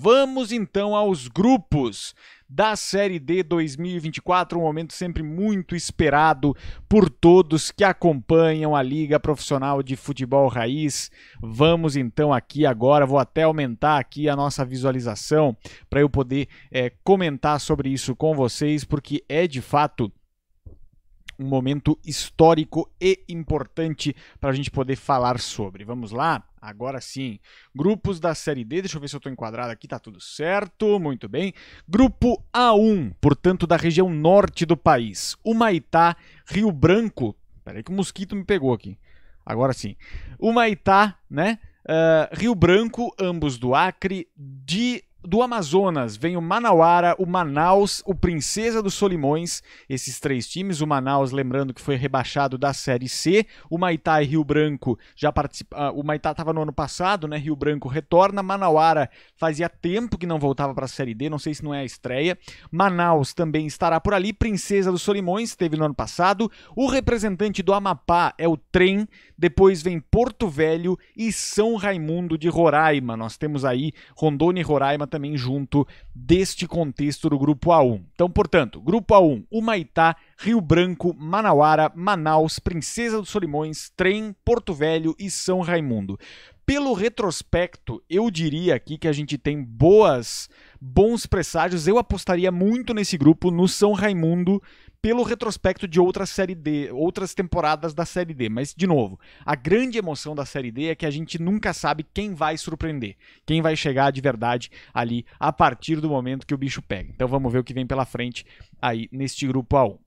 Vamos então aos grupos da Série D 2024, um momento sempre muito esperado por todos que acompanham a Liga Profissional de Futebol Raiz. Vamos então aqui agora, vou até aumentar aqui a nossa visualização para eu poder é, comentar sobre isso com vocês, porque é de fato um momento histórico e importante para a gente poder falar sobre. Vamos lá? Agora sim. Grupos da Série D, deixa eu ver se eu estou enquadrado aqui, tá tudo certo, muito bem. Grupo A1, portanto, da região norte do país. Humaitá, Rio Branco. Peraí que o mosquito me pegou aqui. Agora sim. Humaitá, né? Uh, Rio Branco, ambos do Acre, de do Amazonas vem o Manauara, o Manaus, o Princesa dos Solimões, esses três times. O Manaus, lembrando que foi rebaixado da Série C. O Maitá e Rio Branco já participaram. O Maitá estava no ano passado, né? Rio Branco retorna. Manauara fazia tempo que não voltava para a Série D, não sei se não é a estreia. Manaus também estará por ali. Princesa dos Solimões esteve no ano passado. O representante do Amapá é o Trem. Depois vem Porto Velho e São Raimundo de Roraima. Nós temos aí Rondônia e Roraima também junto deste contexto do grupo A1. Então, portanto, grupo A1, Humaitá, Rio Branco, Manauara, Manaus, Princesa dos Solimões, Trem, Porto Velho e São Raimundo. Pelo retrospecto, eu diria aqui que a gente tem boas, bons presságios. Eu apostaria muito nesse grupo no São Raimundo pelo retrospecto de outras série D, outras temporadas da série D. Mas de novo, a grande emoção da série D é que a gente nunca sabe quem vai surpreender, quem vai chegar de verdade ali a partir do momento que o bicho pega. Então vamos ver o que vem pela frente aí neste grupo A1.